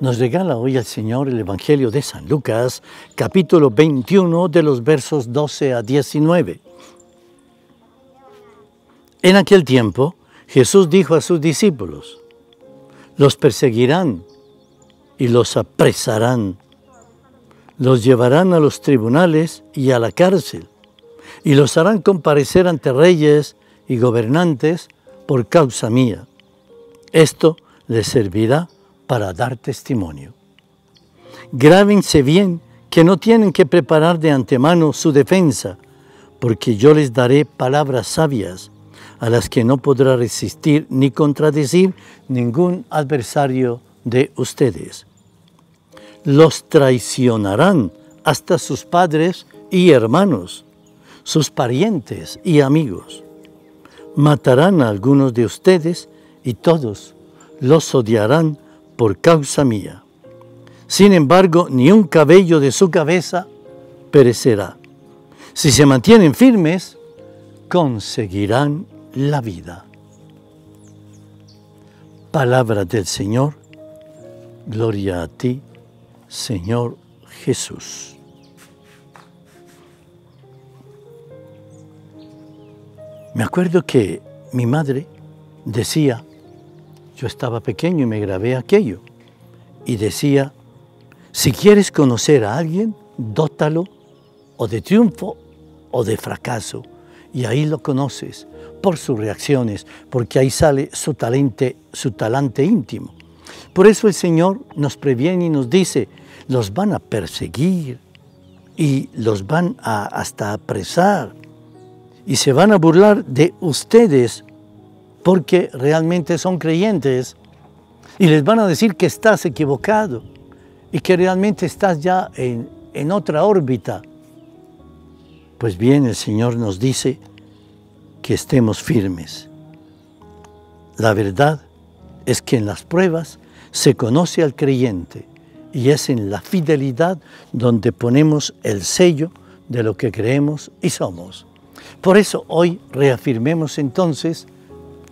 Nos regala hoy el Señor el Evangelio de San Lucas, capítulo 21 de los versos 12 a 19. En aquel tiempo, Jesús dijo a sus discípulos, los perseguirán y los apresarán, los llevarán a los tribunales y a la cárcel, y los harán comparecer ante reyes y gobernantes por causa mía. Esto les servirá para dar testimonio. Grábense bien que no tienen que preparar de antemano su defensa, porque yo les daré palabras sabias a las que no podrá resistir ni contradecir ningún adversario de ustedes. Los traicionarán hasta sus padres y hermanos, sus parientes y amigos. Matarán a algunos de ustedes y todos los odiarán por causa mía. Sin embargo, ni un cabello de su cabeza perecerá. Si se mantienen firmes, conseguirán la vida. Palabra del Señor, gloria a ti, Señor Jesús. Me acuerdo que mi madre decía, yo estaba pequeño y me grabé aquello. Y decía, si quieres conocer a alguien, dótalo o de triunfo o de fracaso. Y ahí lo conoces por sus reacciones, porque ahí sale su talante, su talante íntimo. Por eso el Señor nos previene y nos dice, los van a perseguir y los van a hasta apresar y se van a burlar de ustedes porque realmente son creyentes y les van a decir que estás equivocado y que realmente estás ya en, en otra órbita. Pues bien, el Señor nos dice que estemos firmes. La verdad es que en las pruebas se conoce al creyente y es en la fidelidad donde ponemos el sello de lo que creemos y somos. Por eso hoy reafirmemos entonces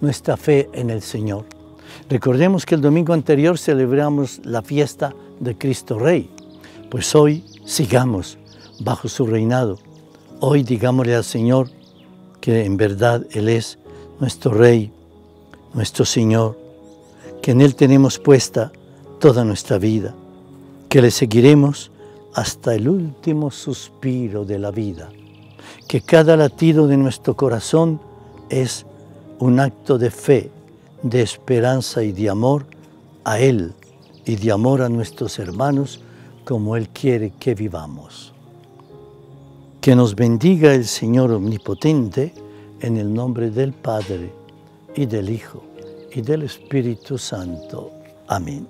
nuestra fe en el Señor. Recordemos que el domingo anterior celebramos la fiesta de Cristo Rey, pues hoy sigamos bajo su reinado. Hoy digámosle al Señor que en verdad Él es nuestro Rey, nuestro Señor, que en Él tenemos puesta toda nuestra vida, que le seguiremos hasta el último suspiro de la vida, que cada latido de nuestro corazón es un acto de fe, de esperanza y de amor a Él y de amor a nuestros hermanos como Él quiere que vivamos. Que nos bendiga el Señor Omnipotente en el nombre del Padre y del Hijo y del Espíritu Santo. Amén.